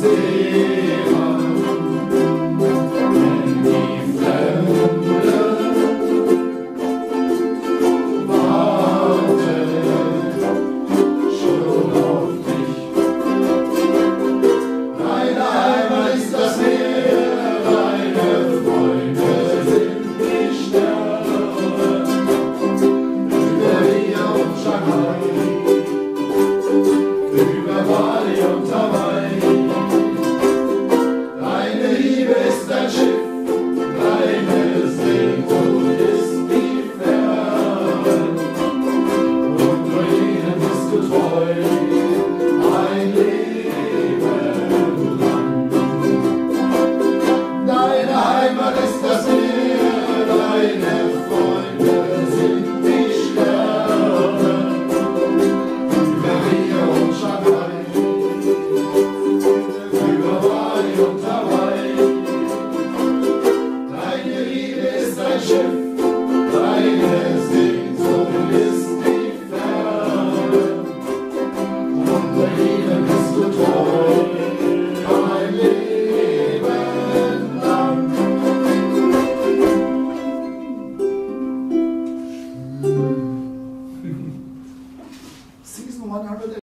Seemann, ist